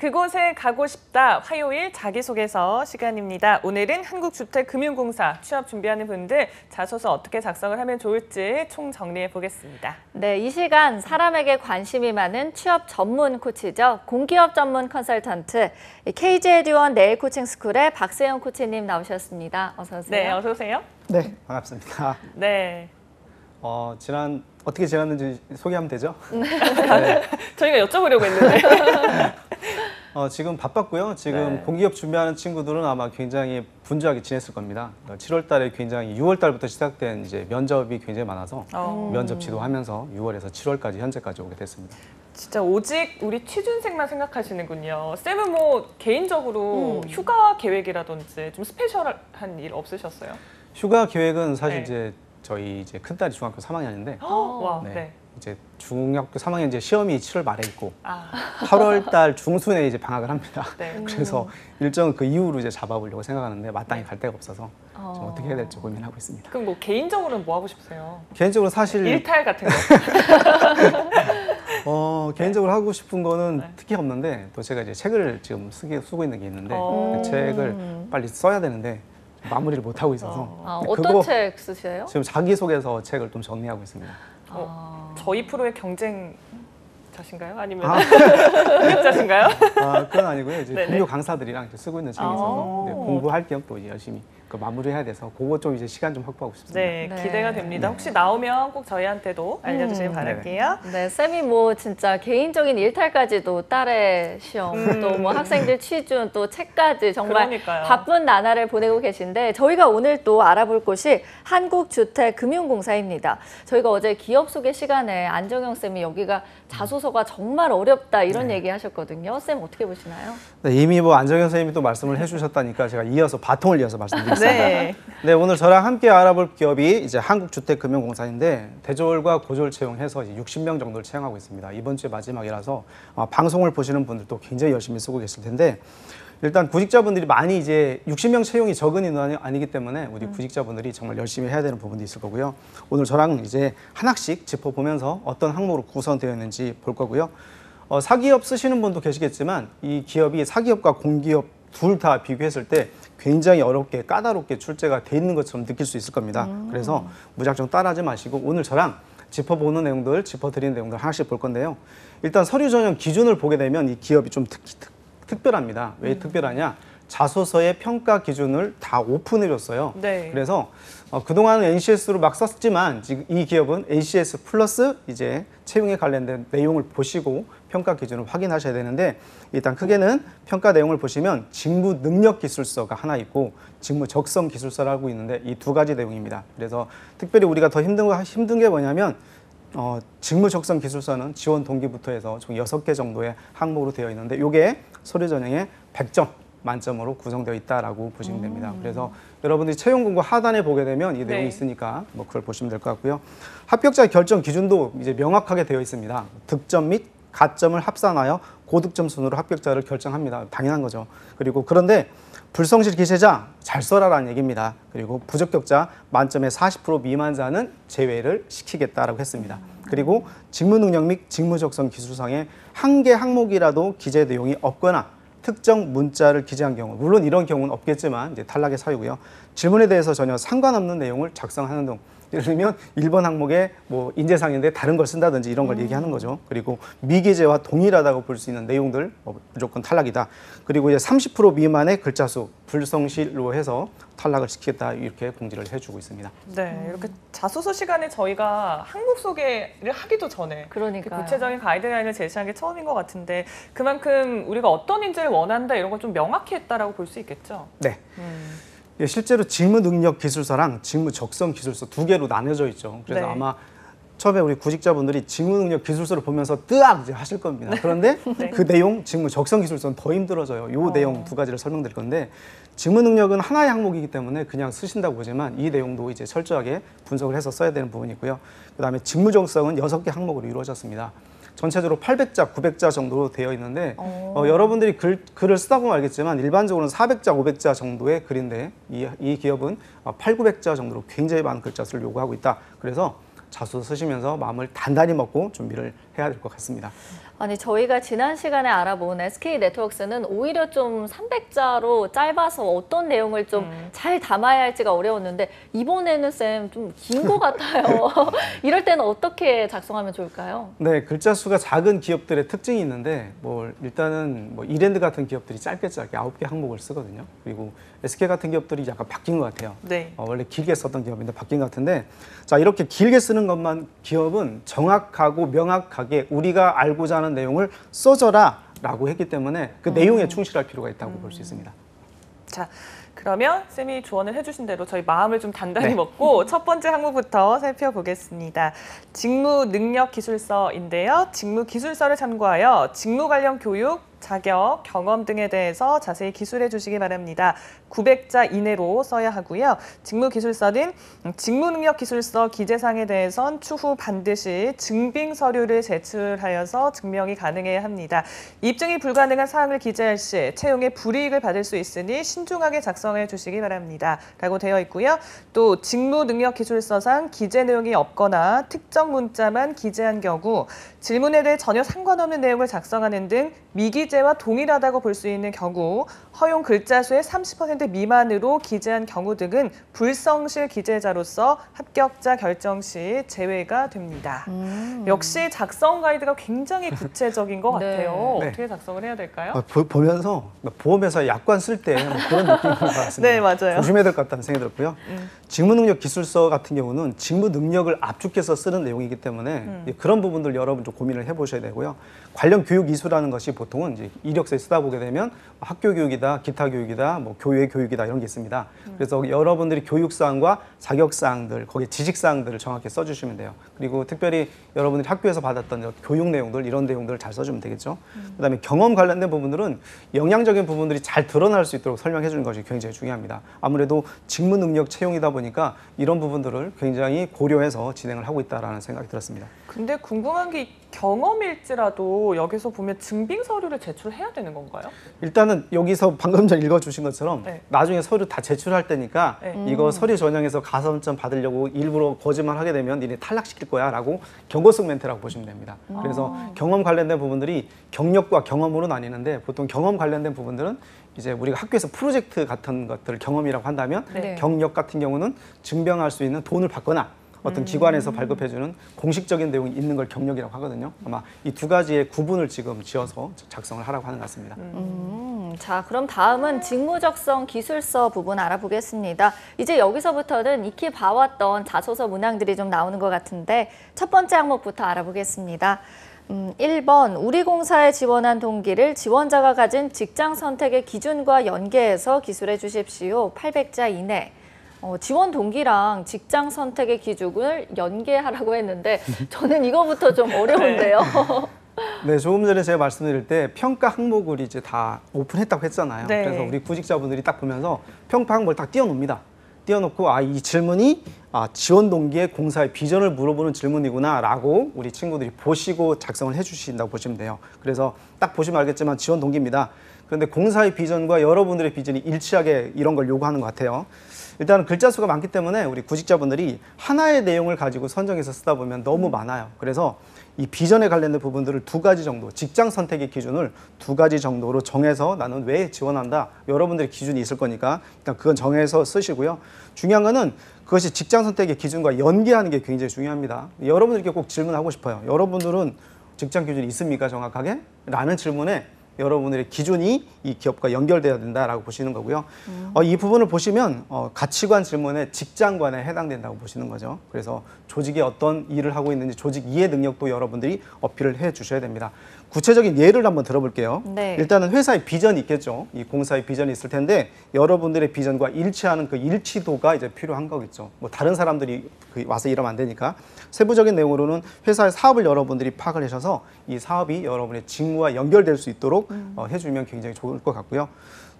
그곳에 가고 싶다 화요일 자기소개서 시간입니다. 오늘은 한국주택금융공사 취업 준비하는 분들 자소서 어떻게 작성을 하면 좋을지 총 정리해 보겠습니다. 네, 이 시간 사람에게 관심이 많은 취업 전문 코치죠. 공기업 전문 컨설턴트 KJ 에듀원 내일 코칭 스쿨의 박세영 코치님 나오셨습니다. 어서 오세요. 네, 어서 오세요. 네, 반갑습니다. 네. 어, 지난 어떻게 지났는지 소개하면 되죠? 네. 네. 저희가 여쭤보려고 했는데. 어, 지금 바빴고요. 지금 네. 공기업 준비하는 친구들은 아마 굉장히 분주하게 지냈을 겁니다. 7월 달에 굉장히 6월 달부터 시작된 이제 면접이 굉장히 많아서 어, 면접 지도하면서 6월에서 7월까지 현재까지 오게 됐습니다. 진짜 오직 우리 취준생만 생각하시는군요. 쌤은 뭐 개인적으로 음. 휴가 계획이라든지 좀 스페셜한 일 없으셨어요? 휴가 계획은 사실 네. 이제 저희 이제 큰딸이 중학교 3학년인데 와, 네. 네. 이제 중학교 3학년 이제 시험이 7월 말에 있고 아, 8월 달 중순에 이제 방학을 합니다. 네. 그래서 일정은 그 이후로 이제 잡아보려고 생각하는데 마땅히 갈 데가 없어서 좀 어. 어떻게 해야 될지 고민하고 있습니다. 그럼 뭐 개인적으로는 뭐 하고 싶으세요? 개인적으로 사실 일탈 같은 거. 어, 개인적으로 하고 싶은 거는 네. 특히 없는데 또 제가 이제 책을 지금 쓰기, 쓰고 있는 게 있는데 어. 그 책을 빨리 써야 되는데 마무리를 못 하고 있어서 아, 근데 어떤 그거 책 쓰세요? 지금 자기소개서 책을 좀 정리하고 있습니다. 아, 저희 프로의 경쟁 자신가요? 아니면 아. 협력자신가요? 아, 그건 아니고요. 이제 네네. 동료 강사들이랑 이제 쓰고 있는 책이 있어서 아. 네, 공부할 겸 또 열심히 그 마무리해야 돼서 그거 좀 이제 시간 좀 확보하고 싶습니다. 네, 네. 기대가 됩니다. 네. 혹시 나오면 꼭 저희한테도 알려주시길 음. 바랄게요. 네, 쌤이 뭐 진짜 개인적인 일탈까지도 딸의 시험, 음. 또뭐 학생들 취준, 또 책까지 정말 그러니까요. 바쁜 나날을 보내고 계신데 저희가 오늘 또 알아볼 곳이 한국주택금융공사입니다. 저희가 어제 기업 소개 시간에 안정영 쌤이 여기가 자소서가 정말 어렵다 이런 네. 얘기 하셨거든요. 쌤 어떻게 보시나요? 네, 이미 뭐 안정현 선생님이 또 말씀을 해주셨다니까 제가 이어서 바통을 이어서 말씀드리겠습니다. 네. 네, 오늘 저랑 함께 알아볼 기업이 이제 한국주택금융공사인데 대졸과 고졸 채용해서 이제 60명 정도를 채용하고 있습니다. 이번 주에 마지막이라서 어, 방송을 보시는 분들도 굉장히 열심히 쓰고 계실 텐데 일단 구직자분들이 많이 이제 60명 채용이 적은 인원이 아니기 때문에 우리 구직자분들이 정말 열심히 해야 되는 부분도 있을 거고요. 오늘 저랑 이제 하나씩 짚어보면서 어떤 항목으로 구성되어 있는지 볼 거고요. 어, 사기업 쓰시는 분도 계시겠지만 이 기업이 사기업과 공기업 둘 다 비교했을 때 굉장히 어렵게 까다롭게 출제가 돼 있는 것처럼 느낄 수 있을 겁니다. 그래서 무작정 따라하지 마시고 오늘 저랑 짚어보는 내용들, 짚어드리는 내용들 하나씩 볼 건데요. 일단 서류 전형 기준을 보게 되면 이 기업이 좀 특, 특, 특별합니다. 왜 특별하냐? 자소서의 평가 기준을 다 오픈해줬어요. 네. 그래서 어, 그동안은 NCS로 막 썼지만 지금 이 기업은 NCS 플러스 이제 채용에 관련된 내용을 보시고 평가 기준을 확인하셔야 되는데 일단 크게는 평가 내용을 보시면 직무 능력 기술서가 하나 있고 직무 적성 기술서라고 있는데 이 두 가지 내용입니다. 그래서 특별히 우리가 더 힘든 거 힘든 게 뭐냐면 어, 직무 적성 기술서는 지원 동기부터 해서 총 여섯 개 정도의 항목으로 되어 있는데 이게 서류 전형에 100점 만점으로 구성되어 있다라고 보시면 됩니다. 그래서 여러분들이 채용 공고 하단에 보게 되면 이 내용이 네. 있으니까 뭐 그걸 보시면 될 것 같고요. 합격자 결정 기준도 이제 명확하게 되어 있습니다. 득점 및 가점을 합산하여 고득점 순으로 합격자를 결정합니다. 당연한 거죠. 그리고 그런데 불성실 기재자 잘 써라라는 얘기입니다. 그리고 부적격자 만점에 40% 미만자는 제외를 시키겠다라고 했습니다. 그리고 직무 능력 및 직무 적성 기술상에 한개 항목이라도 기재 내용이 없거나 특정 문자를 기재한 경우 물론 이런 경우는 없겠지만 이제 탈락의 사유고요. 질문에 대해서 전혀 상관없는 내용을 작성하는 등 예를 들면 1번 항목에 뭐 인재상인데 다른 걸 쓴다든지 이런 걸 얘기하는 거죠. 그리고 미기재와 동일하다고 볼 수 있는 내용들 어, 무조건 탈락이다. 그리고 이제 30% 미만의 글자 수 불성실로 해서 탈락을 시키겠다 이렇게 공지를 해주고 있습니다. 네, 이렇게 자소서 시간에 저희가 한국 소개를 하기도 전에 그러니까 구체적인 가이드라인을 제시한 게 처음인 것 같은데 그만큼 우리가 어떤 인재를 원한다 이런 걸 좀 명확히 했다라고 볼 수 있겠죠. 네. 음. 예, 실제로 직무 능력 기술서랑 직무 적성 기술서 두 개로 나눠져 있죠. 그래서 네. 아마 처음에 우리 구직자분들이 직무 능력 기술서를 보면서 뜨악 이제 하실 겁니다. 그런데 네. 그 내용 직무 적성 기술서는 더 힘들어져요. 요 어. 내용 두 가지를 설명드릴 건데 직무 능력은 하나의 항목이기 때문에 그냥 쓰신다고 보지만 이 내용도 이제 철저하게 분석을 해서 써야 되는 부분이고요. 그다음에 직무 적성은 여섯 개 항목으로 이루어졌습니다. 전체적으로 800자, 900자 정도로 되어 있는데 어. 어, 여러분들이 글, 글을 쓰다 보면 알겠지만 일반적으로는 400자, 500자 정도의 글인데 이, 이 기업은 어, 8, 900자 정도로 굉장히 많은 글자 수를 요구하고 있다. 그래서 자소서 쓰시면서 마음을 단단히 먹고 준비를 해야 될 것 같습니다. 아니 저희가 지난 시간에 알아본 SK 네트워크스는 오히려 좀 300자로 짧아서 어떤 내용을 좀잘 담아야 할지가 어려웠는데 이번에는 쌤 좀 긴 것 같아요. 이럴 때는 어떻게 작성하면 좋을까요? 네, 글자 수가 작은 기업들의 특징이 있는데 뭐 일단은 뭐 이랜드 같은 기업들이 짧게 짧게 아홉 개 항목을 쓰거든요. 그리고 SK 같은 기업들이 약간 바뀐 것 같아요. 네. 어, 원래 길게 썼던 기업인데 바뀐 것 같은데 자 이렇게 길게 쓰는 것만 기업은 정확하고 명확하게 우리가 알고자 하는 내용을 써줘라 라고 했기 때문에 그 내용에 충실할 필요가 있다고 볼 수 있습니다. 자, 그러면 쌤이 조언을 해주신 대로 저희 마음을 좀 단단히 네. 먹고 첫 번째 항목부터 살펴보겠습니다. 직무 능력 기술서인데요. 직무 기술서를 참고하여 직무 관련 교육, 자격, 경험 등에 대해서 자세히 기술해 주시기 바랍니다. 900자 이내로 써야 하고요. 직무 기술서는 직무 능력 기술서 기재사항에 대해선 추후 반드시 증빙 서류를 제출하여서 증명이 가능해야 합니다. 입증이 불가능한 사항을 기재할 시 채용에 불이익을 받을 수 있으니 신중하게 작성해 주시기 바랍니다. 라고 되어 있고요. 또 직무 능력 기술서상 기재 내용이 없거나 특정 문자만 기재한 경우 질문에 대해 전혀 상관없는 내용을 작성하는 등 미기재와 동일하다고 볼 수 있는 경우 허용 글자 수의 30% 미만으로 기재한 경우 등은 불성실 기재자로서 합격자 결정 시 제외가 됩니다. 역시 작성 가이드가 굉장히 구체적인 것 네. 같아요. 네. 어떻게 작성을 해야 될까요? 아, 보, 보면서 보험회사 약관 쓸 때 그런 느낌인 것 같습니다. 네, 맞아요. 조심해야 될 것 같다는 생각이 들었고요. 직무능력 기술서 같은 경우는 직무 능력을 압축해서 쓰는 내용이기 때문에 예, 그런 부분들 여러분 좀 고민을 해보셔야 되고요. 관련 교육 이수라는 것이 보통은 이제 이력서에 쓰다 보게 되면 학교 교육이다, 기타 교육이다, 뭐 교외 교육이다 이런 게 있습니다. 그래서 여러분들이 교육 사항과 자격 사항들, 거기에 지식 사항들을 정확히 써주시면 돼요. 그리고 특별히 여러분들이 학교에서 받았던 저 교육 내용들 이런 내용들을 잘 써주면 되겠죠. 그 다음에 경험 관련된 부분들은 영양적인 부분들이 잘 드러날 수 있도록 설명해 주는 것이 굉장히 중요합니다. 아무래도 직무 능력 채용이다 보니까 이런 부분들을 굉장히 고려해서 진행을 하고 있다라는 생각이 들었습니다. 근데 궁금한 게 경험일지라도 여기서 보면 증빙 서류를 제출해야 되는 건가요? 일단은 여기서 방금 전 읽어주신 것처럼 네. 나중에 서류 다 제출할 때니까 네. 이거 서류 전형에서 가산점 받으려고 일부러 거짓말 하게 되면 니네 탈락시킬 거야 라고 경고성 멘트라고 보시면 됩니다. 그래서 경험 관련된 부분들이 경력과 경험으로 나뉘는데 보통 경험 관련된 부분들은 이제 우리가 학교에서 프로젝트 같은 것들을 경험이라고 한다면 네. 경력 같은 경우는 증명할 수 있는 돈을 받거나 어떤 기관에서 발급해주는 공식적인 내용이 있는 걸 경력이라고 하거든요. 아마 이 두 가지의 구분을 지금 지어서 작성을 하라고 하는 것 같습니다. 음, 자, 그럼 다음은 직무적성 기술서 부분 알아보겠습니다. 이제 여기서부터는 익히 봐왔던 자소서 문항들이 좀 나오는 것 같은데 첫 번째 항목부터 알아보겠습니다. 음, 1번 우리 공사에 지원한 동기를 지원자가 가진 직장 선택의 기준과 연계해서 기술해 주십시오. 800자 이내. 어, 지원 동기랑 직장 선택의 기준을 연계하라고 했는데 저는 이거부터 좀 어려운데요. 네, 조금 전에 제가 말씀드릴 때 평가 항목을 이제 다 오픈했다고 했잖아요. 네. 그래서 우리 구직자분들이 딱 보면서 평가 항목을 딱 띄워놓습니다. 띄워놓고 아 이 질문이 아, 지원 동기의 공사의 비전을 물어보는 질문이구나라고 우리 친구들이 보시고 작성을 해주신다고 보시면 돼요. 그래서 딱 보시면 알겠지만 지원 동기입니다. 그런데 공사의 비전과 여러분들의 비전이 일치하게 이런 걸 요구하는 것 같아요. 일단은 글자 수가 많기 때문에 우리 구직자분들이 하나의 내용을 가지고 선정해서 쓰다 보면 너무 많아요. 그래서 이 비전에 관련된 부분들을 두 가지 정도, 직장 선택의 기준을 두 가지 정도로 정해서 나는 왜 지원한다. 여러분들의 기준이 있을 거니까 일단 그건 정해서 쓰시고요. 중요한 거는 그것이 직장 선택의 기준과 연계하는 게 굉장히 중요합니다. 여러분들께 꼭 질문하고 싶어요. 여러분들은 직장 기준이 있습니까? 정확하게? 라는 질문에 여러분들의 기준이 이 기업과 연결돼야 된다라고 보시는 거고요. 어, 이 부분을 보시면 어, 가치관 질문에 직장관에 해당된다고 보시는 거죠. 그래서 조직이 어떤 일을 하고 있는지 조직 이해 능력도 여러분들이 어필을 해 주셔야 됩니다. 구체적인 예를 한번 들어볼게요. 네. 일단은 회사의 비전이 있겠죠. 이 공사의 비전이 있을 텐데 여러분들의 비전과 일치하는 그 일치도가 이제 필요한 거겠죠. 뭐 다른 사람들이 그 와서 일하면 안 되니까 세부적인 내용으로는 회사의 사업을 여러분들이 파악을 하셔서 이 사업이 여러분의 직무와 연결될 수 있도록 어, 해주면 굉장히 좋을 것 같고요.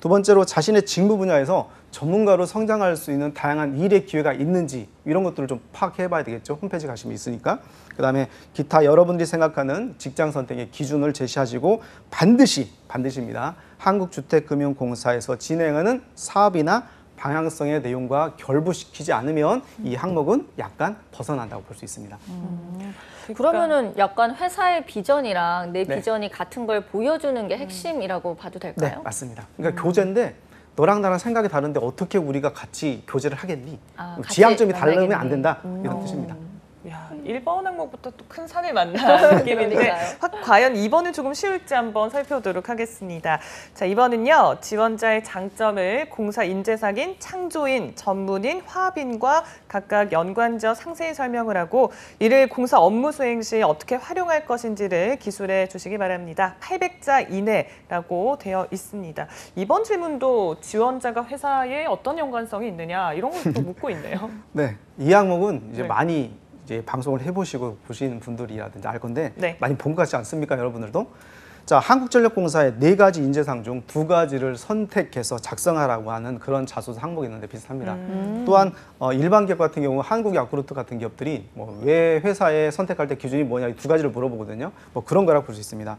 두 번째로 자신의 직무 분야에서 전문가로 성장할 수 있는 다양한 일의 기회가 있는지 이런 것들을 좀 파악해 봐야 되겠죠. 홈페이지 가시면 있으니까. 그 다음에 기타 여러분들이 생각하는 직장 선택의 기준을 제시하시고 반드시 반드시입니다. 한국주택금융공사에서 진행하는 사업이나 방향성의 내용과 결부시키지 않으면 이 항목은 약간 벗어난다고 볼 수 있습니다. 그러면은 약간 회사의 비전이랑 내 네. 비전이 같은 걸 보여주는 게 핵심이라고 봐도 네, 될까요? 맞습니다. 그러니까 교재인데 너랑 나랑 생각이 다른데 어떻게 우리가 같이 교제를 하겠니? 아, 같이 지향점이 다르면 안? 된다. 음. 이런 뜻입니다. 야, 1번 항목부터 또 큰 산을 만난 느낌인데. 화- 과연 2번은 조금 쉬울지 한번 살펴보도록 하겠습니다. 자, 2번은요. 지원자의 장점을 공사 인재상인 창조인, 전문인, 화합인과 각각 연관지어 상세히 설명을 하고 이를 공사 업무 수행 시 어떻게 활용할 것인지를 기술해 주시기 바랍니다. 800자 이내라고 되어 있습니다. 이번 질문도 지원자가 회사에 어떤 연관성이 있느냐 이런 걸또 묻고 있네요. 네, 이 항목은 이제 네. 많이 이제 방송을 해보시고 보시는 분들이라든지 알 건데 네. 많이 본 것 같지 않습니까, 여러분들도? 자, 한국전력공사의 네 가지 인재상 중 두 가지를 선택해서 작성하라고 하는 그런 자소서 항목이 있는데 비슷합니다. 음. 또한 어, 일반 기업 같은 경우 한국 야쿠르트 같은 기업들이 뭐 왜 회사에 선택할 때 기준이 뭐냐 이 두 가지를 물어보거든요. 뭐 그런 거라고 볼 수 있습니다.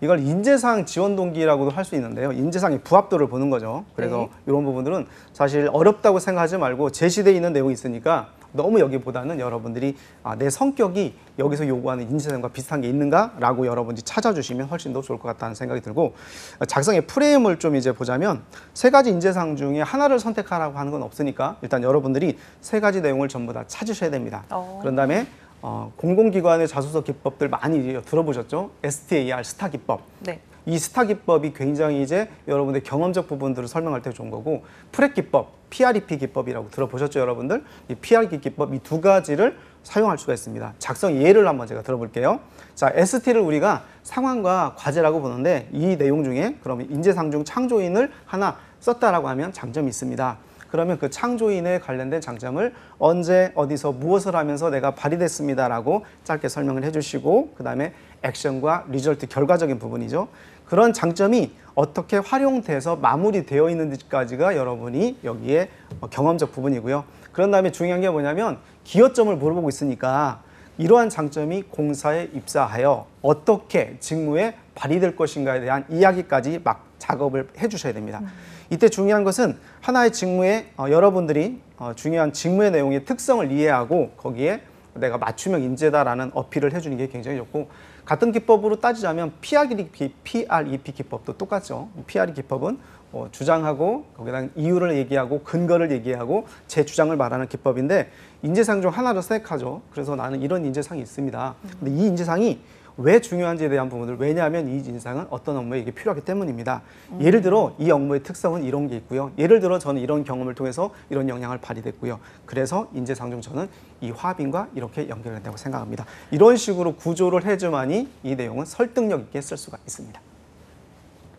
이걸 인재상 지원 동기라고도 할 수 있는데요. 인재상의 부합도를 보는 거죠. 그래서 네. 이런 부분들은 사실 어렵다고 생각하지 말고 제시돼 있는 내용이 있으니까 너무 여기보다는 여러분들이 아, 내 성격이 여기서 요구하는 인재상과 비슷한 게 있는가라고 여러분들이 찾아주시면 훨씬 더 좋을 것 같다는 생각이 들고 어, 작성의 프레임을 좀 이제 보자면 세 가지 인재상 중에 하나를 선택하라고 하는 건 없으니까 일단 여러분들이 세 가지 내용을 전부 다 찾으셔야 됩니다. 어. 그런 다음에 어, 공공기관의 자소서 기법들 많이 들어보셨죠? STAR STAR 기법. 네. 이 스타 기법이 굉장히 이제 여러분들 경험적 부분들을 설명할 때 좋은 거고 PREP 기법, PREP 기법이라고 들어보셨죠, 여러분들? 이 PREP 기법 이 두 가지를 사용할 수가 있습니다. 작성 예를 한번 제가 들어볼게요. 자, ST를 우리가 상황과 과제라고 보는데 이 내용 중에 그러면 인재상중 창조인을 하나 썼다라고 하면 장점이 있습니다. 그러면 그 창조인에 관련된 장점을 언제 어디서 무엇을 하면서 내가 발휘됐습니다라고 짧게 설명을 해주시고 그 다음에 액션과 리절트 결과적인 부분이죠. 그런 장점이 어떻게 활용돼서 마무리되어 있는지까지가 여러분이 여기에 어, 경험적 부분이고요. 그런 다음에 중요한 게 뭐냐면 기여점을 물어보고 있으니까 이러한 장점이 공사에 입사하여 어떻게 직무에 발휘될 것인가에 대한 이야기까지 막 작업을 해주셔야 됩니다. 이때 중요한 것은 하나의 직무에 어, 여러분들이 어, 중요한 직무의 내용의 특성을 이해하고 거기에 내가 맞춤형 인재다라는 어필을 해주는 게 굉장히 좋고 같은 기법으로 따지자면 PREP, PREP 기법도 똑같죠. PRE 기법은 어, 주장하고 거기다 이유를 얘기하고 근거를 얘기하고 제 주장을 말하는 기법인데 인재상 중 하나를 선택하죠. 그래서 나는 이런 인재상이 있습니다. 근데 이 인재상이 왜 중요한지에 대한 부분들 왜냐하면 이 인상은 어떤 업무에 이게 필요하기 때문입니다. 예를 들어 이 업무의 특성은 이런 게 있고요. 예를 들어 저는 이런 경험을 통해서 이런 영향을 발휘됐고요. 그래서 인재상 중 저는 이 화합인과 이렇게 연결된다고 생각합니다. 이런 식으로 구조를 해줘만이 이 내용은 설득력 있게 쓸 수가 있습니다.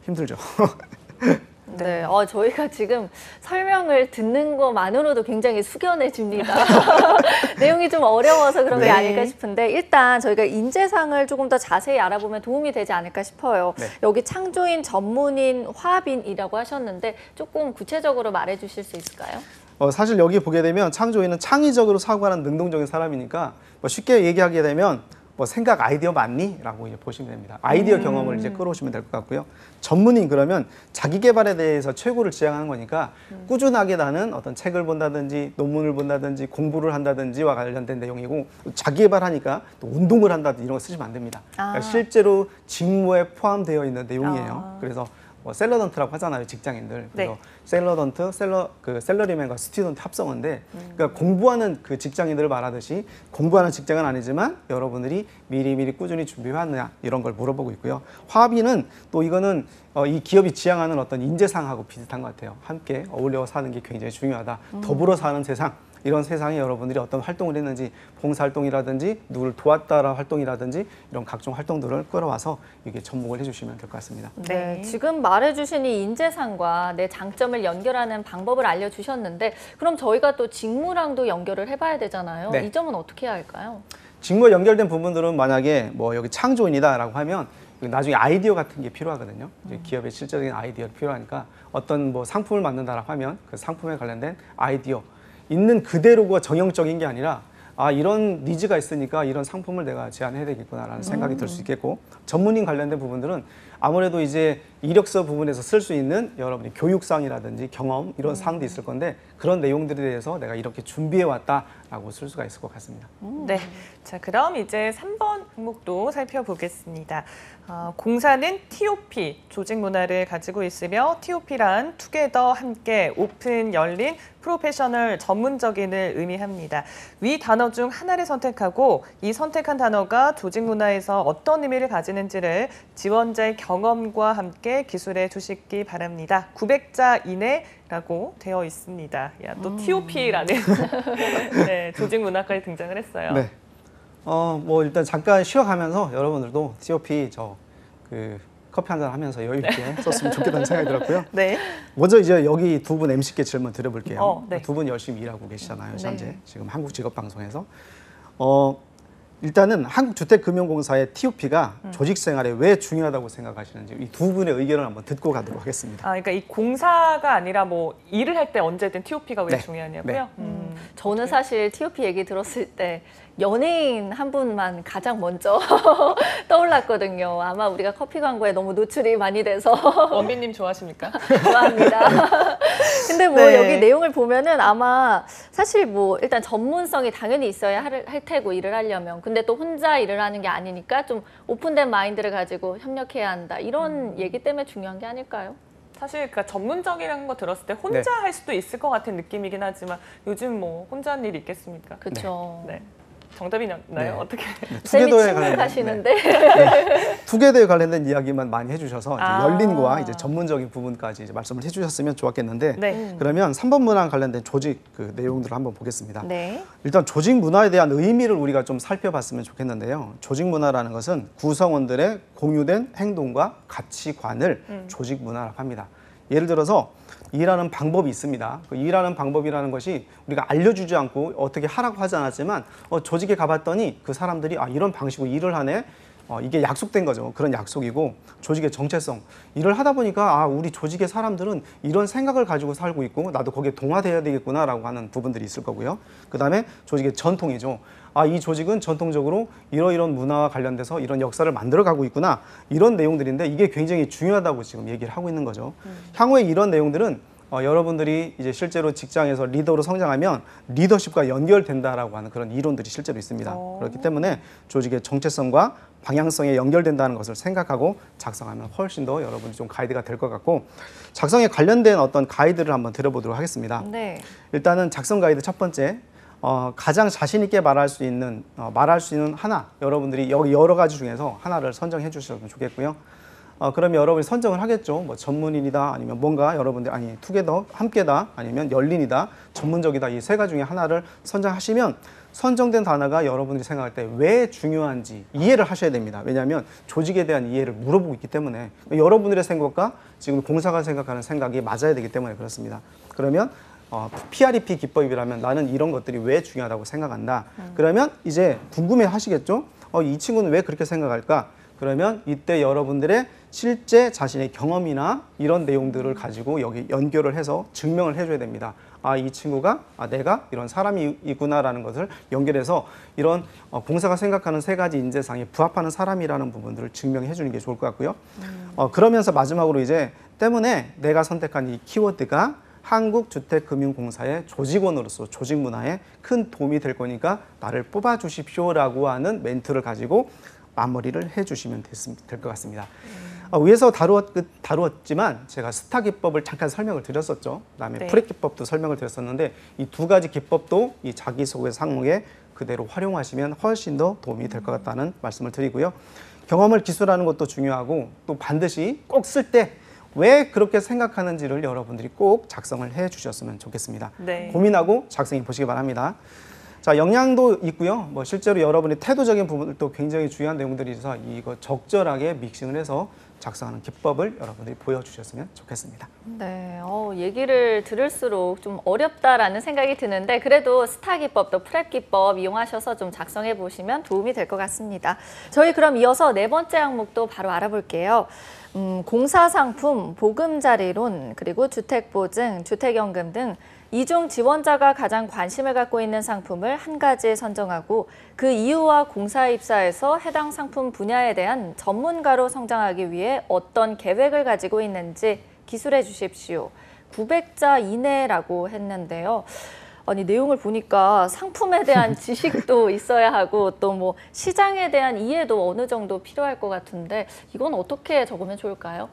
힘들죠. 네, 어, 저희가 지금 설명을 듣는 것만으로도 굉장히 숙연해집니다. 내용이 좀 어려워서 그런 게 네. 아닐까 싶은데 일단 저희가 인재상을 조금 더 자세히 알아보면 도움이 되지 않을까 싶어요. 네. 여기 창조인, 전문인, 화합인이라고 하셨는데 조금 구체적으로 말해 주실 수 있을까요? 어, 사실 여기 보게 되면 창조인은 창의적으로 사고하는 능동적인 사람이니까 뭐 쉽게 얘기하게 되면 뭐 생각 아이디어 많니? 라고 이제 보시면 됩니다. 아이디어 경험을 이제 끌어오시면 될 것 같고요. 전문인 그러면 자기 개발에 대해서 최고를 지향하는 거니까 꾸준하게 나는 어떤 책을 본다든지 논문을 본다든지 공부를 한다든지와 관련된 내용이고 자기 개발하니까 또 운동을 한다든지 이런 거 쓰시면 안 됩니다. 그러니까 아. 실제로 직무에 포함되어 있는 내용이에요. 아. 그래서 뭐 샐러던트라고 하잖아요, 직장인들. 그래서 네. 샐러던트, 샐러 그 샐러리맨과 student 합성어인데 그러니까 공부하는 그 직장인들을 말하듯이 공부하는 직장은 아니지만 여러분들이 미리미리 꾸준히 준비해왔느냐 이런 걸 물어보고 있고요. 화합인은 또 이거는 어, 이 기업이 지향하는 어떤 인재상하고 비슷한 것 같아요. 함께 어울려 사는 게 굉장히 중요하다. 더불어 사는 세상. 이런 세상에 여러분들이 어떤 활동을 했는지 봉사활동이라든지 누구를 도왔다라 활동이라든지 이런 각종 활동들을 끌어와서 이게 접목을 해주시면 될 것 같습니다. 네, 지금 말해주신 이 인재상과 내 장점을 연결하는 방법을 알려주셨는데 그럼 저희가 또 직무랑도 연결을 해봐야 되잖아요. 네. 이 점은 어떻게 해야 할까요? 직무에 연결된 부분들은 만약에 뭐 여기 창조인이다라고 하면 나중에 아이디어 같은 게 필요하거든요. 이제 기업의 실질적인 아이디어가 필요하니까 어떤 뭐 상품을 만든다라고 하면 그 상품에 관련된 아이디어 있는 그대로가 정형적인 게 아니라 아 이런 니즈가 있으니까 이런 상품을 내가 제안해야 되겠구나라는 생각이 들 수 있겠고 전문인 관련된 부분들은 아무래도 이제 이력서 부분에서 쓸 수 있는 여러분이 교육상이라든지 경험 이런 사항도 있을 건데 그런 내용들에 대해서 내가 이렇게 준비해 왔다 라고 쓸 수가 있을 것 같습니다. 네. 자, 그럼 이제 3번 항목도 살펴보겠습니다. 어, 공사는 TOP, 조직 문화를 가지고 있으며 TOP란 together 함께 오픈, 열린, professional, 전문적인을 의미합니다. 위 단어 중 하나를 선택하고 이 선택한 단어가 조직 문화에서 어떤 의미를 가지는지를 지원자의 경험과 함께 기술해 주시기 바랍니다. 900자 이내 라고 되어 있습니다. 야, 또 TOP라는 네, 조직 문화까지 등장을 했어요. 네. 어, 뭐 일단 잠깐 쉬어가면서 여러분들도 TOP 저그 커피 한잔 하면서 여유 있게 썼으면 좋겠다는 생각이 들었고요. 네. 먼저 이제 여기 두 분 MC께 질문 드려볼게요. 어, 네. 두분 열심히 일하고 계시잖아요, 네. 현재 지금 한국 직업 방송에서. 어, 일단은 한국주택금융공사의 TOP가 음. 조직 생활에 왜 중요하다고 생각하시는지 이 두 분의 의견을 한번 듣고 가도록 하겠습니다. 아, 그러니까 이 공사가 아니라 뭐 일을 할 때 언제든 TOP가 왜 네. 중요하냐고요? 네. 음. 저는 사실 TOP 얘기 들었을 때 연예인 한 분만 가장 먼저 떠올랐거든요. 아마 우리가 커피 광고에 너무 노출이 많이 돼서 원빈님 좋아하십니까? 좋아합니다. 근데 뭐 네. 여기 내용을 보면은 아마 사실 뭐 일단 전문성이 당연히 있어야 할, 할 테고 일을 하려면 근데 또 혼자 일을 하는 게 아니니까 좀 오픈된 마인드를 가지고 협력해야 한다 이런 얘기 때문에 중요한 게 아닐까요? 사실 그러니까 전문적이라는 거 들었을 때 혼자 할 수도 있을 것 같은 느낌이긴 하지만 요즘 뭐 혼자 하는 일이 있겠습니까? 그렇죠. 네. 정답이 나요? 네. 어떻게? 쌤이 투게더에 침묵하시는데 투게더에 관련된 이야기만 많이 해주셔서 이제 아. 열린과 이제 전문적인 부분까지 이제 말씀을 해주셨으면 좋았겠는데 네. 음. 그러면 3번 문항 관련된 조직 그 내용들을 한번 보겠습니다. 네. 일단 조직 문화에 대한 의미를 우리가 좀 살펴봤으면 좋겠는데요. 조직 문화라는 것은 구성원들의 공유된 행동과 가치관을 음. 조직 문화라고 합니다. 예를 들어서 일하는 방법이 있습니다. 그 일하는 방법이라는 것이 우리가 알려주지 않고 어떻게 하라고 하지 않았지만 어, 조직에 가봤더니 그 사람들이 아 이런 방식으로 일을 하네. 어, 이게 약속된 거죠. 그런 약속이고 조직의 정체성. 일을 하다 보니까 아 우리 조직의 사람들은 이런 생각을 가지고 살고 있고 나도 거기에 동화돼야 되겠구나라고 하는 부분들이 있을 거고요. 그 다음에 조직의 전통이죠. 아 이 조직은 전통적으로 이러이런 문화와 관련돼서 이런 역사를 만들어가고 있구나 이런 내용들인데 이게 굉장히 중요하다고 지금 얘기를 하고 있는 거죠. 향후에 이런 내용들은 어, 여러분들이 이제 실제로 직장에서 리더로 성장하면 리더십과 연결된다라고 하는 그런 이론들이 실제로 있습니다. 오. 그렇기 때문에 조직의 정체성과 방향성에 연결된다는 것을 생각하고 작성하면 훨씬 더 여러분이 좀 가이드가 될 것 같고 작성에 관련된 어떤 가이드를 한번 드려보도록 하겠습니다. 네. 일단은 작성 가이드 첫 번째 어, 가장 자신 있게 말할 수 있는 어, 말할 수 있는 하나 여러분들이 여기 여러 가지 중에서 하나를 선정해 주셨으면 좋겠고요. 어, 그러면 여러분이 선정을 하겠죠. 뭐 전문인이다 아니면 뭔가 여러분들 아니 투게더 함께다 아니면 열린이다 전문적이다 이 세 가지 중에 하나를 선정하시면 선정된 단어가 여러분들이 생각할 때 왜 중요한지 이해를 하셔야 됩니다. 왜냐하면 조직에 대한 이해를 물어보고 있기 때문에 여러분들의 생각과 지금 공사가 생각하는 생각이 맞아야 되기 때문에 그렇습니다. 그러면 어, PREP 기법이라면 나는 이런 것들이 왜 중요하다고 생각한다. 그러면 이제 궁금해 하시겠죠? 어, 이 친구는 왜 그렇게 생각할까? 그러면 이때 여러분들의 실제 자신의 경험이나 이런 내용들을 가지고 여기 연결을 해서 증명을 해줘야 됩니다. 아, 이 친구가 아, 내가 이런 사람이 있구나라는 것을 연결해서 이런 어, 공사가 생각하는 세 가지 인재상에 부합하는 사람이라는 부분들을 증명해 주는 게 좋을 것 같고요. 어, 그러면서 마지막으로 이제 때문에 내가 선택한 이 키워드가 한국주택금융공사의 조직원으로서 조직 문화에 큰 도움이 될 거니까 나를 뽑아 주십시오라고 하는 멘트를 가지고 마무리를 해주시면 될 것 같습니다. 어, 위에서 다루었, 다루었지만 제가 스타 기법을 잠깐 설명을 드렸었죠. 그다음에 네. 프레 기법도 설명을 드렸었는데 이 두 가지 기법도 이 자기소개 상목에 그대로 활용하시면 훨씬 더 도움이 될 것 같다는 말씀을 드리고요. 경험을 기술하는 것도 중요하고 또 반드시 꼭 쓸 때 왜 그렇게 생각하는지를 여러분들이 꼭 작성을 해 주셨으면 좋겠습니다. 네. 고민하고 작성해 보시기 바랍니다. 자, 영양도 있고요. 뭐 실제로 여러분의 태도적인 부분도 굉장히 중요한 내용들이 있어서 이거 적절하게 믹싱을 해서 작성하는 기법을 여러분들이 보여주셨으면 좋겠습니다. 네, 어, 얘기를 들을수록 좀 어렵다라는 생각이 드는데 그래도 스타 기법 또 프랩 기법 이용하셔서 좀 작성해 보시면 도움이 될 것 같습니다. 저희 그럼 이어서 네 번째 항목도 바로 알아볼게요. 음, 공사상품, 보금자리론, 그리고 주택보증, 주택연금 등 이중 지원자가 가장 관심을 갖고 있는 상품을 한 가지 선정하고 그 이유와 공사 입사에서 해당 상품 분야에 대한 전문가로 성장하기 위해 어떤 계획을 가지고 있는지 기술해 주십시오. 900자 이내라고 했는데요. 아니 내용을 보니까 상품에 대한 지식도 있어야 하고 또 뭐 시장에 대한 이해도 어느 정도 필요할 것 같은데 이건 어떻게 적으면 좋을까요?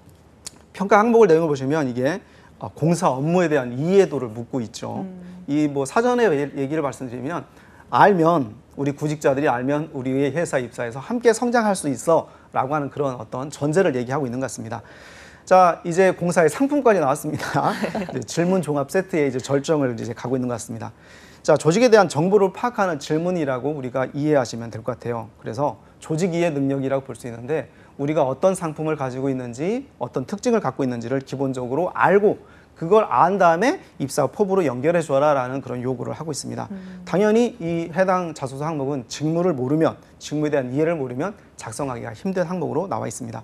평가 항목을 내용을 보시면 이게 어, 공사 업무에 대한 이해도를 묻고 있죠. 이뭐 사전에 얘- 얘기를 말씀드리면 알면 우리 구직자들이 알면 우리의 회사 입사해서 함께 성장할 수 있어라고 하는 그런 어떤 전제를 얘기하고 있는 것 같습니다. 자 이제 공사의 상품까지 나왔습니다. 질문 종합 세트의 이제 절정을 이제 가고 있는 것 같습니다. 자 조직에 대한 정보를 파악하는 질문이라고 우리가 이해하시면 될 것 같아요. 그래서 조직 이해 능력이라고 볼 수 있는데 우리가 어떤 상품을 가지고 있는지 어떤 특징을 갖고 있는지를 기본적으로 알고 그걸 안 다음에 입사 포부로 연결해 줘라라는 그런 요구를 하고 있습니다. 당연히 이 해당 자소서 항목은 직무를 모르면 직무에 대한 이해를 모르면 작성하기가 힘든 항목으로 나와 있습니다.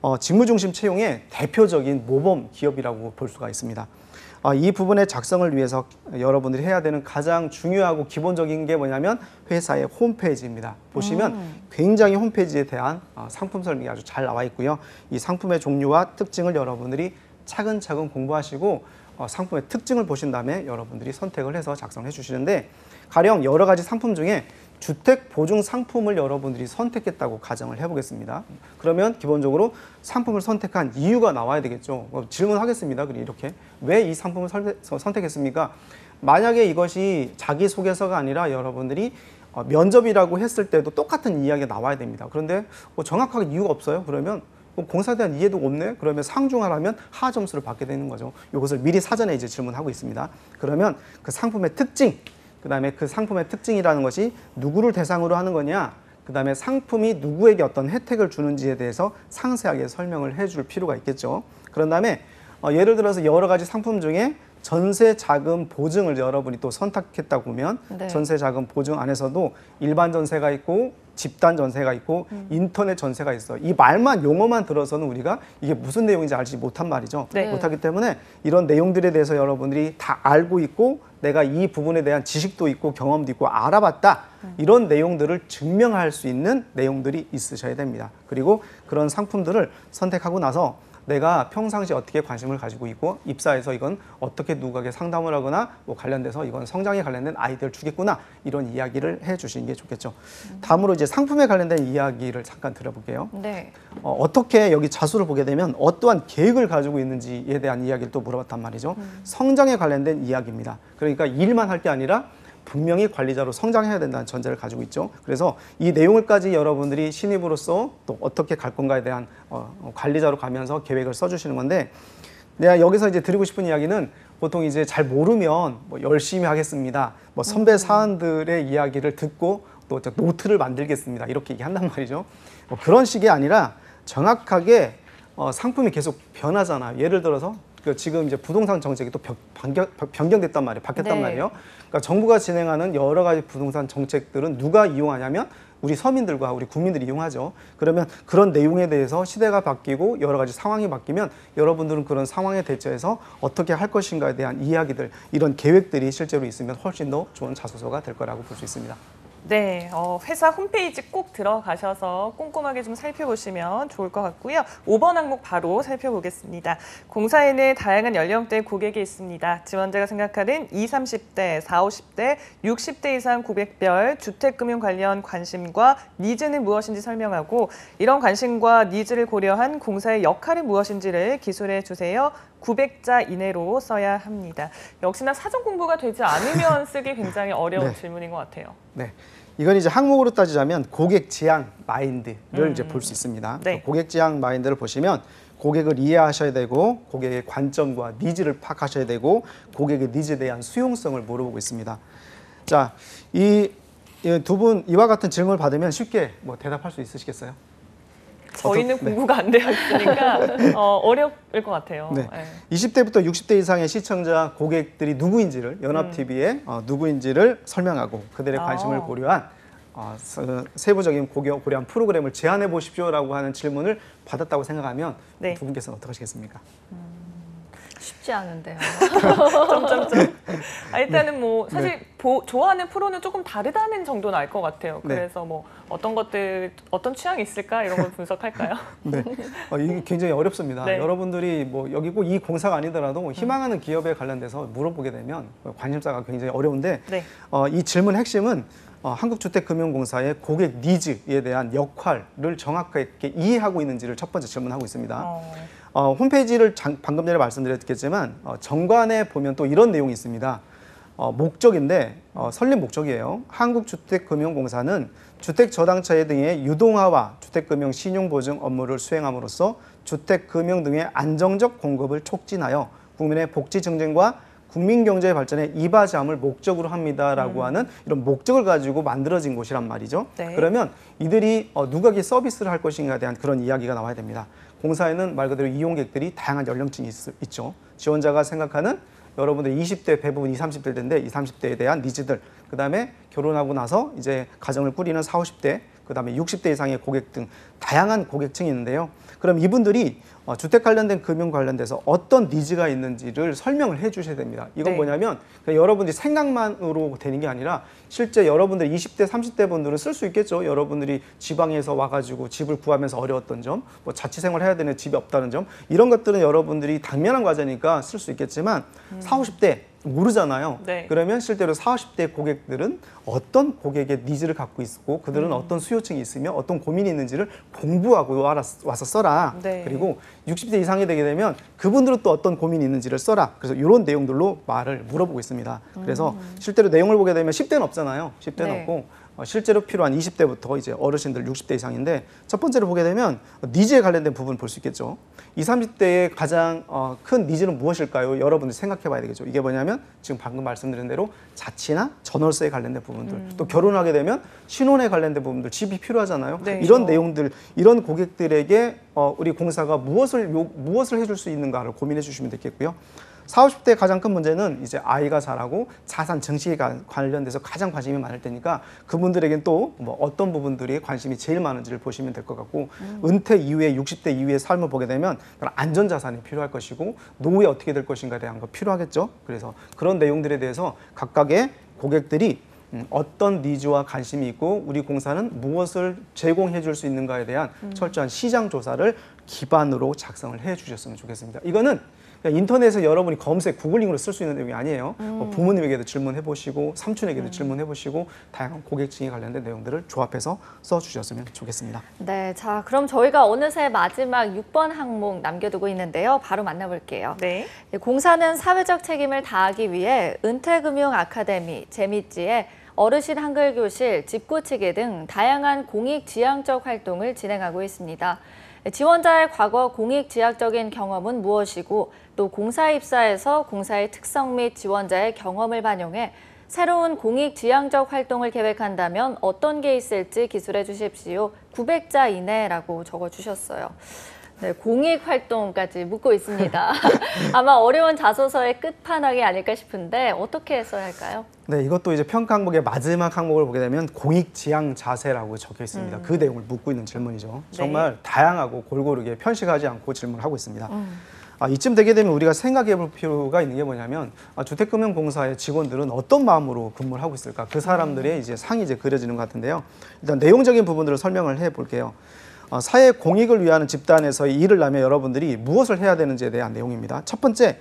어, 직무 중심 채용의 대표적인 모범 기업이라고 볼 수가 있습니다. 아, 이 부분의 작성을 위해서 여러분들이 해야 되는 가장 중요하고 기본적인 게 뭐냐면 회사의 홈페이지입니다. 보시면 굉장히 홈페이지에 대한 어, 상품 설명이 아주 잘 나와 있고요. 이 상품의 종류와 특징을 여러분들이 차근차근 공부하시고 어, 상품의 특징을 보신 다음에 여러분들이 선택을 해서 작성해 주시는데 가령 여러 가지 상품 중에 주택 보증 상품을 여러분들이 선택했다고 가정을 해보겠습니다. 그러면 기본적으로 상품을 선택한 이유가 나와야 되겠죠. 어, 질문하겠습니다. 그럼 이렇게 왜 이 상품을 선택했습니까? 만약에 이것이 자기 소개서가 아니라 여러분들이 어, 면접이라고 했을 때도 똑같은 이야기가 나와야 됩니다. 그런데 뭐 정확하게 이유가 없어요. 그러면 뭐 공사에 대한 이해도 없네. 그러면 상중하라면 하 점수를 받게 되는 거죠. 이것을 미리 사전에 이제 질문하고 있습니다. 그러면 그 상품의 특징, 그 다음에 그 상품의 특징이라는 것이 누구를 대상으로 하는 거냐, 그 다음에 상품이 누구에게 어떤 혜택을 주는지에 대해서 상세하게 설명을 해줄 필요가 있겠죠. 그런 다음에 어, 예를 들어서 여러 가지 상품 중에 전세 자금 보증을 여러분이 또 선택했다 보면 네. 전세 자금 보증 안에서도 일반 전세가 있고 집단 전세가 있고 인터넷 전세가 있어. 이 말만 용어만 들어서는 우리가 이게 무슨 내용인지 알지 못한 말이죠. 네. 못하기 때문에 이런 내용들에 대해서 여러분들이 다 알고 있고 내가 이 부분에 대한 지식도 있고 경험도 있고 알아봤다. 이런 내용들을 증명할 수 있는 내용들이 있으셔야 됩니다. 그리고 그런 상품들을 선택하고 나서 내가 평상시 어떻게 관심을 가지고 있고 입사해서 이건 어떻게 누구에게 상담을 하거나 뭐 관련돼서 이건 성장에 관련된 아이디어를 주겠구나 이런 이야기를 해 주시는 게 좋겠죠. 다음으로 이제 상품에 관련된 이야기를 잠깐 들어볼게요. 네. 어, 어떻게 여기 자수를 보게 되면 어떠한 계획을 가지고 있는지에 대한 이야기를 또 물어봤단 말이죠. 성장에 관련된 이야기입니다. 그러니까 일만 할 게 아니라 분명히 관리자로 성장해야 된다는 전제를 가지고 있죠. 그래서 이 내용을까지 여러분들이 신입으로서 또 어떻게 갈 건가에 대한 어, 어, 관리자로 가면서 계획을 써주시는 건데 내가 여기서 이제 드리고 싶은 이야기는 보통 이제 잘 모르면 뭐 열심히 하겠습니다. 뭐 선배 사원들의 이야기를 듣고 또저 노트를 만들겠습니다. 이렇게 얘기한단 말이죠. 뭐 그런 식이 아니라 정확하게 어, 상품이 계속 변하잖아요. 예를 들어서 그 지금 이제 부동산 정책이 또 변- 변경됐단 말이에요. 바뀌었단 네. 말이에요. 그러니까 정부가 진행하는 여러 가지 부동산 정책들은 누가 이용하냐면 우리 서민들과 우리 국민들이 이용하죠. 그러면 그런 내용에 대해서 시대가 바뀌고 여러 가지 상황이 바뀌면 여러분들은 그런 상황에 대처해서 어떻게 할 것인가에 대한 이야기들 이런 계획들이 실제로 있으면 훨씬 더 좋은 자소서가 될 거라고 볼 수 있습니다. 네, 어, 회사 홈페이지 꼭 들어가셔서 꼼꼼하게 좀 살펴보시면 좋을 것 같고요. 5번 항목 바로 살펴보겠습니다. 공사에는 다양한 연령대의 고객이 있습니다. 지원자가 생각하는 20, 30대, 40, 50대, 60대 이상 고객별 주택금융 관련 관심과 니즈는 무엇인지 설명하고 이런 관심과 니즈를 고려한 공사의 역할은 무엇인지를 기술해 주세요. 900자 이내로 써야 합니다. 역시나 사전 공부가 되지 않으면 쓰기 굉장히 어려운 네. 질문인 것 같아요. 네. 이건 이제 항목으로 따지자면 고객 지향 마인드를 이제 볼 수 있습니다. 네. 고객 지향 마인드를 보시면 고객을 이해하셔야 되고 고객의 관점과 니즈를 파악하셔야 되고 고객의 니즈에 대한 수용성을 물어보고 있습니다. 자, 이 두 분 이와 같은 질문을 받으면 쉽게 뭐 대답할 수 있으시겠어요? 저희는 어떤- 네. 공부가 안 되어 있으니까 어, 어려울 것 같아요. 네. 네. 20대부터 60대 이상의 시청자 고객들이 누구인지를 연합 음. TV에 어, 누구인지를 설명하고 그들의 아. 관심을 고려한 어, 서- 세부적인 고려, 고려한 프로그램을 제안해 보십시오라고 하는 질문을 받았다고 생각하면 네. 두 분께서는 어떻게 하시겠습니까? 쉽지 않은데요. 점점점. 아, 일단은 뭐 사실 보- 좋아하는 프로는 조금 다르다는 정도는 알 것 같아요. 네. 그래서 뭐 어떤 것들 어떤 취향이 있을까 이런 걸 분석할까요? 네, 어, 이게 굉장히 어렵습니다. 네. 여러분들이 뭐 여기 꼭 이 공사가 아니더라도 희망하는 기업에 관련돼서 물어보게 되면 관심사가 굉장히 어려운데 네. 어, 이 질문 핵심은 어, 한국주택금융공사의 고객 니즈에 대한 역할을 정확하게 이해하고 있는지를 첫 번째 질문하고 있습니다. 어, 어, 홈페이지를 장- 방금 전에 말씀드렸겠지만 어, 정관에 보면 또 이런 내용이 있습니다. 어, 목적인데 어, 설립 목적이에요. 한국주택금융공사는 주택저당차액 등의 유동화와 주택금융 신용보증 업무를 수행함으로써 주택금융 등의 안정적 공급을 촉진하여 국민의 복지 증진과 국민 경제 발전에 이바지함을 목적으로 합니다라고 하는 이런 목적을 가지고 만들어진 곳이란 말이죠. 네. 그러면 이들이 어, 누가 이 서비스를 할 것인가에 대한 그런 이야기가 나와야 됩니다. 공사에는 말 그대로 이용객들이 다양한 연령층이 있, 있죠. 지원자가 생각하는 여러분들 20대 대부분 20, 30대인데 20, 30대에 대한 니즈들, 그 다음에 결혼하고 나서 이제 가정을 꾸리는 40, 50대, 그 다음에 60대 이상의 고객 등 다양한 고객층이 있는데요. 그럼 이분들이 어, 주택 관련된 금융 관련돼서 어떤 니즈가 있는지를 설명을 해 주셔야 됩니다. 이건 네. 뭐냐면 여러분들이 생각만으로 되는 게 아니라 실제 여러분들 20대, 30대 분들은 쓸 수 있겠죠. 여러분들이 지방에서 와가지고 집을 구하면서 어려웠던 점, 뭐 자취생활 해야 되는 집이 없다는 점 이런 것들은 여러분들이 당면한 과제니까 쓸 수 있겠지만 40, 50대 모르잖아요. 네. 그러면 실제로 40, 50대 고객들은 어떤 고객의 니즈를 갖고 있고 그들은 어떤 수요층이 있으며 어떤 고민이 있는지를 공부하고 와라- 와서 써라. 네. 그리고 60대 이상이 되게 되면 그분들은 또 어떤 고민이 있는지를 써라. 그래서 이런 내용들로 말을 물어보고 있습니다. 그래서 실제로 내용을 보게 되면 10대는 없잖아요. 10대는 네. 없고 어, 실제로 필요한 20대부터 이제 어르신들 60대 이상인데 첫 번째로 보게 되면 니즈에 관련된 부분 볼 수 있겠죠. 20, 30대의 가장 어, 큰 니즈는 무엇일까요? 여러분들 생각해 봐야 되겠죠. 이게 뭐냐면 지금 방금 말씀드린 대로 자취나 전월세에 관련된 부분들 또 결혼하게 되면 신혼에 관련된 부분들 집이 필요하잖아요. 네. 이런 내용들 이런 고객들에게 어, 우리 공사가 무엇을 요, 무엇을 해줄 수 있는가를 고민해 주시면 되겠고요. 40, 50대 가장 큰 문제는 이제 아이가 자라고 자산 증식에 가- 관련돼서 가장 관심이 많을 테니까 그분들에겐 또 뭐 어떤 부분들이 관심이 제일 많은지를 보시면 될 것 같고 은퇴 이후에 60대 이후의 삶을 보게 되면 안전 자산이 필요할 것이고 노후에 어떻게 될 것인가에 대한 거 필요하겠죠. 그래서 그런 내용들에 대해서 각각의 고객들이 음, 어떤 니즈와 관심이 있고 우리 공사는 무엇을 제공해 줄 수 있는가에 대한 철저한 시장 조사를 기반으로 작성을 해 주셨으면 좋겠습니다. 이거는 그냥 인터넷에 여러분이 검색, 구글링으로 쓸 수 있는 내용이 아니에요. 뭐 부모님에게도 질문해 보시고 삼촌에게도 질문해 보시고 다양한 고객층에 관련된 내용들을 조합해서 써 주셨으면 좋겠습니다. 네, 자 그럼 저희가 어느새 마지막 6번 항목 남겨두고 있는데요. 바로 만나볼게요. 네. 네, 공사는 사회적 책임을 다하기 위해 은퇴금융 아카데미, 재미지에 어르신 한글 교실, 집고치기 등 다양한 공익 지향적 활동을 진행하고 있습니다. 네, 지원자의 과거 공익 지향적인 경험은 무엇이고 또 공사 입사에서 공사의 특성 및 지원자의 경험을 반영해 새로운 공익 지향적 활동을 계획한다면 어떤 게 있을지 기술해 주십시오. 900자 이내라고 적어 주셨어요. 네, 공익 활동까지 묻고 있습니다. 아마 어려운 자소서의 끝판왕이 아닐까 싶은데 어떻게 써야 할까요? 네, 이것도 이제 평가 항목의 마지막 항목을 보게 되면 공익 지향 자세라고 적혀 있습니다. 그 내용을 묻고 있는 질문이죠. 정말 다양하고 골고루게 편식하지 않고 질문을 하고 있습니다. 아, 이쯤 되게 되면 우리가 생각해 볼 필요가 있는 게 뭐냐면 아, 주택금융공사의 직원들은 어떤 마음으로 근무를 하고 있을까? 그 사람들의 이제 상이 이제 그려지는 것 같은데요. 일단 내용적인 부분들을 설명을 해 볼게요. 어, 사회 공익을 위하는 집단에서의 일을 하면 여러분들이 무엇을 해야 되는지에 대한 내용입니다. 첫 번째,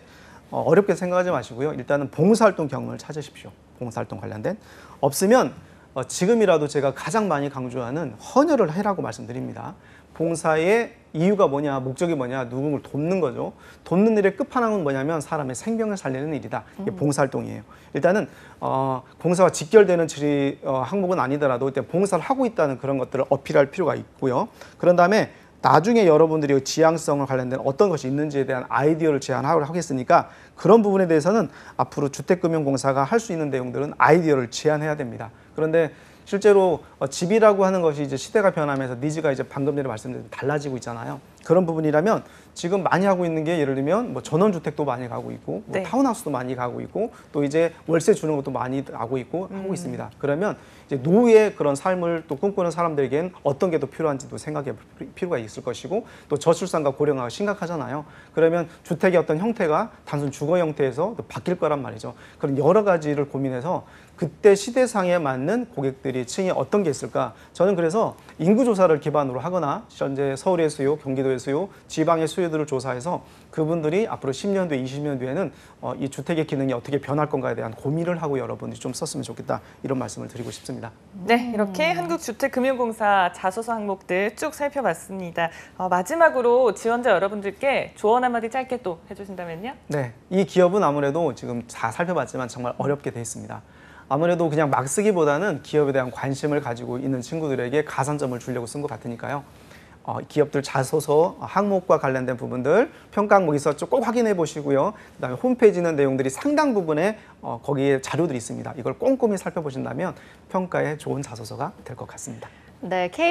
어, 어렵게 생각하지 마시고요. 일단은 봉사활동 경험을 찾으십시오. 봉사활동 관련된. 없으면 어, 지금이라도 제가 가장 많이 강조하는 헌혈을 해라고 말씀드립니다. 봉사의 이유가 뭐냐, 목적이 뭐냐, 누군가를 돕는 거죠. 돕는 일의 끝판왕은 뭐냐면 사람의 생명을 살리는 일이다. 이게 봉사활동이에요. 일단은 어, 봉사와 직결되는 질의 어, 항목은 아니더라도 일단 봉사를 하고 있다는 그런 것들을 어필할 필요가 있고요. 그런 다음에 나중에 여러분들이 지향성을 관련된 어떤 것이 있는지에 대한 아이디어를 제안하고 하겠으니까 그런 부분에 대해서는 앞으로 주택금융공사가 할 수 있는 내용들은 아이디어를 제안해야 됩니다. 그런데 실제로 어, 집이라고 하는 것이 이제 시대가 변하면서 니즈가 이제 방금 전에 말씀드린 달라지고 있잖아요. 그런 부분이라면 지금 많이 하고 있는 게 예를 들면 뭐 전원주택도 많이 가고 있고 뭐 네. 타운하우스도 많이 가고 있고 또 이제 월세 주는 것도 많이 하고 있고 하고 있습니다. 그러면 이제 노후의 그런 삶을 또 꿈꾸는 사람들에겐 어떤 게 더 필요한지도 생각해 볼 필요가 있을 것이고 또 저출산과 고령화가 심각하잖아요. 그러면 주택의 어떤 형태가 단순 주거 형태에서 또 바뀔 거란 말이죠. 그런 여러 가지를 고민해서 그때 시대상에 맞는 고객들이 층이 어떤 게 있을까? 저는 그래서 인구 조사를 기반으로 하거나 현재 서울의 수요, 경기도의 수요, 지방의 수요들을 조사해서 그분들이 앞으로 10년 뒤, 20년 뒤에는 어, 이 주택의 기능이 어떻게 변할 건가에 대한 고민을 하고 여러분들이 좀 썼으면 좋겠다 이런 말씀을 드리고 싶습니다. 네, 이렇게 한국주택금융공사 자소서 항목들 쭉 살펴봤습니다. 어, 마지막으로 지원자 여러분들께 조언 한마디 짧게 또 해주신다면요? 네, 이 기업은 아무래도 지금 다 살펴봤지만 정말 어렵게 돼 있습니다. 아무래도 그냥 막 쓰기보다는 기업에 대한 관심을 가지고 있는 친구들에게 가산점을 주려고 쓴 것 같으니까요. 어, 기업들 자소서 항목과 관련된 부분들 평가 항목 있었죠 꼭 확인해 보시고요. 그다음에 홈페이지 있는 내용들이 상당 부분에 어, 거기에 자료들이 있습니다. 이걸 꼼꼼히 살펴보신다면 평가에 좋은 자소서가 될 것 같습니다. 네, K